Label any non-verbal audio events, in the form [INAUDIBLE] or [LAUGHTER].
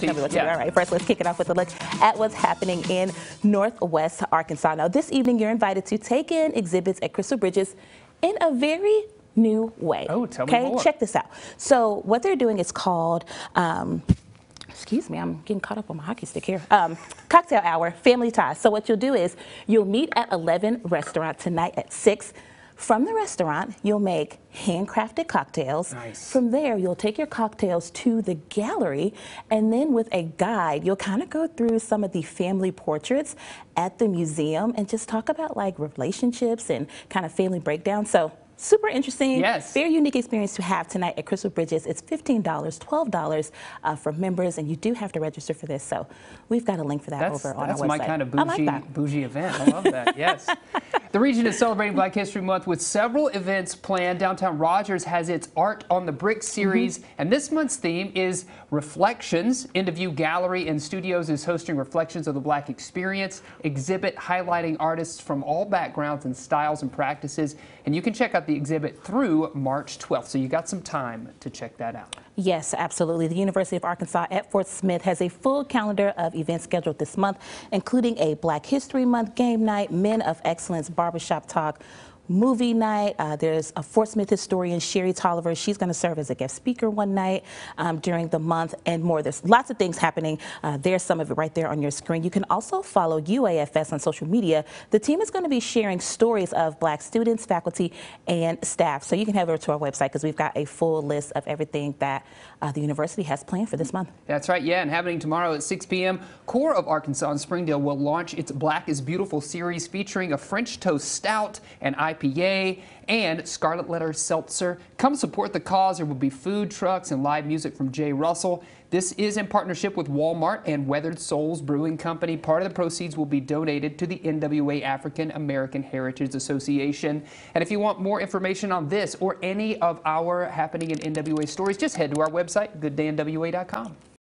Tell me what to do. All right, first let's kick it off with a look at what's happening in Northwest Arkansas. Now, this evening you're invited to take in exhibits at Crystal Bridges in a very new way. Oh, tell me okay? more. check this out. So, what they're doing is called. Um, excuse me, I'm getting caught up on my hockey stick here. Um, cocktail hour, family ties. So what you'll do is you'll meet at 11 restaurant tonight at 6. From the restaurant, you'll make handcrafted cocktails. Nice. From there, you'll take your cocktails to the gallery, and then with a guide, you'll kind of go through some of the family portraits at the museum and just talk about like relationships and kind of family breakdown. So super interesting. Yes. Very unique experience to have tonight at Crystal Bridges. It's $15, $12 uh, for members, and you do have to register for this. So we've got a link for that That's, over on our website. That's my kind of like bougie, that. bougie event. I love that. Yes. [LAUGHS] the region is celebrating Black History Month with several events planned. Downtown Rogers has its Art on the Brick series, Mm-hmm. and this month's theme is Reflections. End of View Gallery and Studios is hosting Reflections of the Black Experience, exhibit highlighting artists from all backgrounds and styles and practices. And you can check out the exhibit through March 12th. So you got some time to check that out. Yes, absolutely. The University of Arkansas at Fort Smith has a full calendar of events scheduled this month, including a Black History Month game night, Men of Excellence barbershop talk, movie night. Uh, there's a Fort Smith historian, Sherry Toliver. She's going to serve as a guest speaker one night um, during the month and more. There's lots of things happening. Uh, there's some of it right there on your screen. You can also follow UAFS on social media. The team is going to be sharing stories of black students, faculty, and staff. So you can head over to our website because we've got a full list of everything that uh, the university has planned for this month. That's right, yeah, and happening tomorrow at 6 p.m., Core of Arkansas in Springdale will launch its Black is Beautiful series featuring a French toast stout, an IPA, and Scarlet Letter Seltzer. Come support the cause. There will be food trucks and live music from Jay Russell. This is in partnership with Walmart and Weathered Souls Brewing Company. Part of the proceeds will be donated to the NWA African American Heritage Association. And if you want more information on this or any of our happening in NWA stories, just head to our website, gooddayNWA.com.